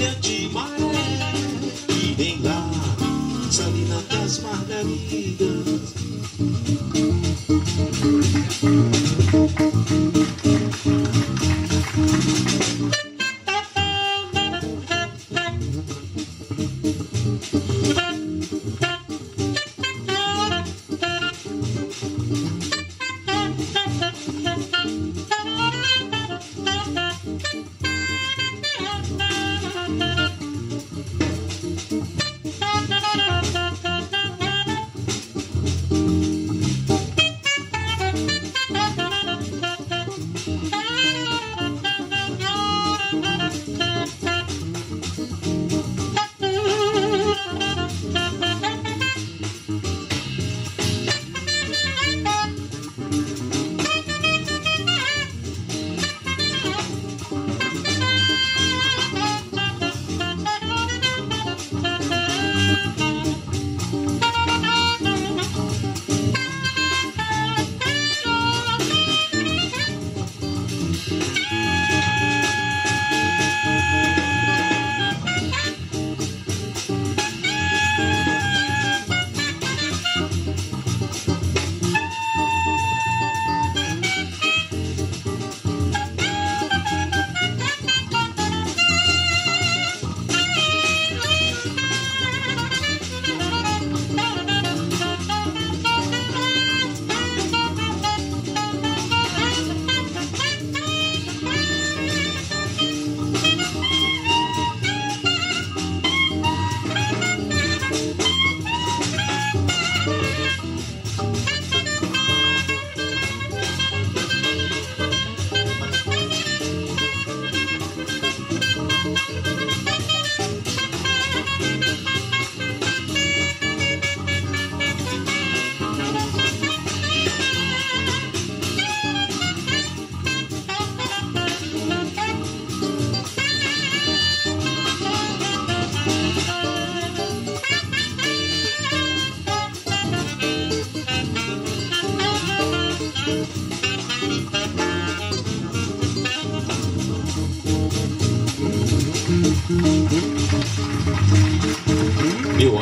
brilhante maré e vem lá, Salina das Margaridas.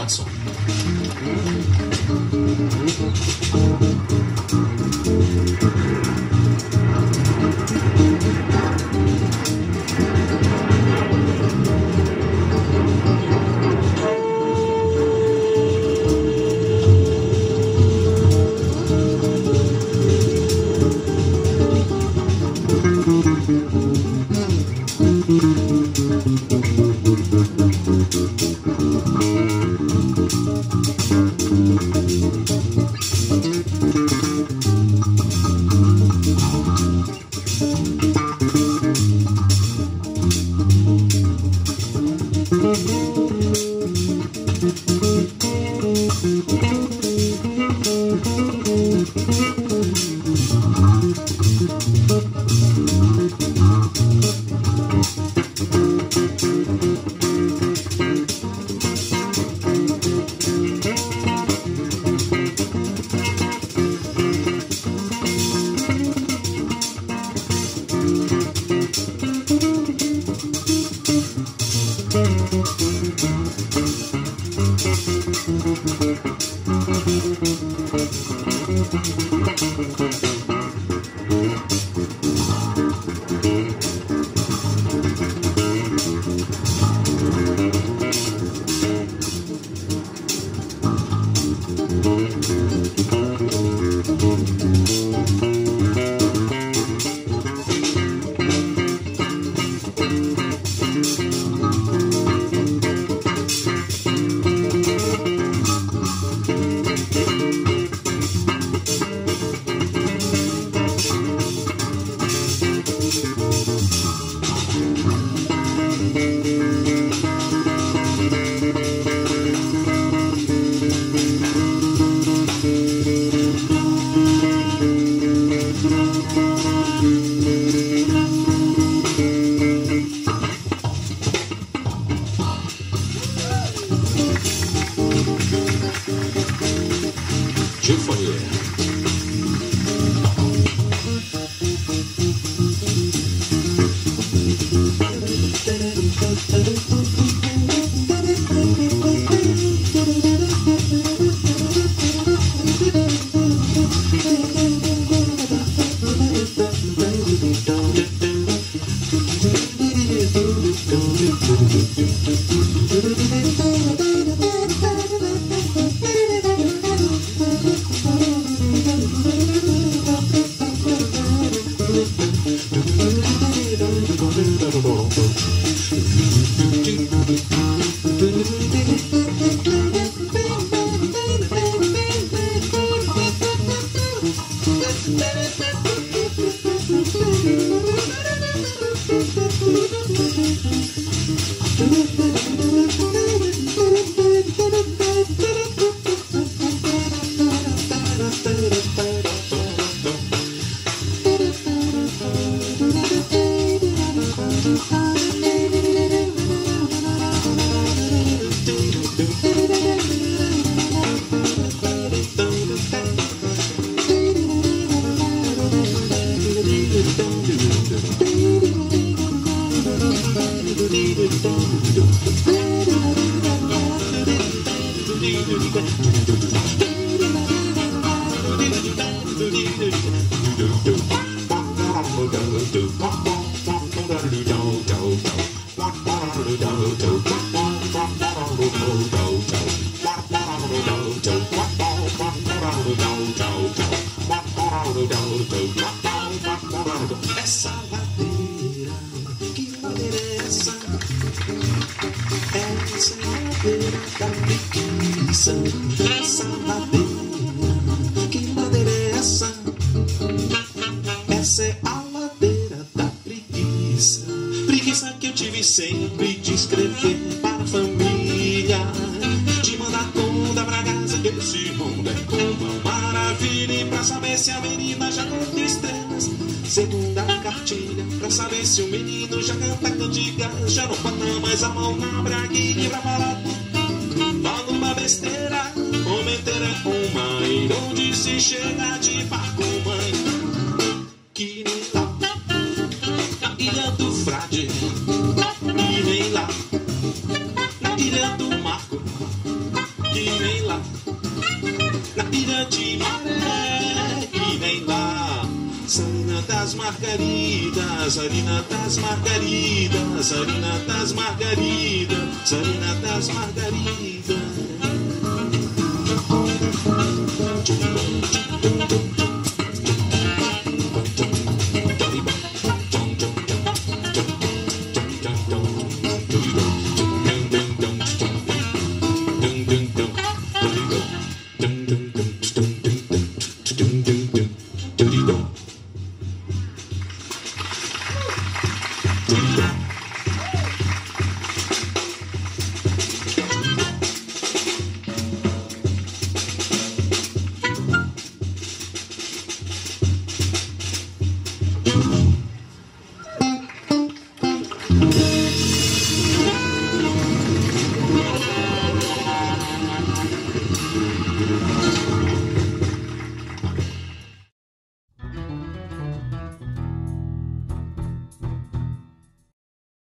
Amazon. G for you. Thank Essa Essa a ladeira da preguiça. Essa ladeira, que ladeira é essa? Essa é a ladeira da preguiça. Preguiça que eu tive sempre de escrever para a família. De mandar toda pra casa desse mundo é uma maravilha. E pra saber se a menina já conta estrelas. Segunda cartilha, pra saber se o menino já canta cantiga. Já não bota mais a mão na braguilha pra falar. Fala uma besteira, cometer é uma. E onde se chega de barco, mãe. Que nem lá, na ilha do frade. E nem lá, na ilha do Marco. Que nem lá, na ilha de Maré. E nem lá. Sarina das Margaridas, Sarina das Margaridas, Sarina das Margaridas, Sarina das Margaridas. thank mm -hmm. you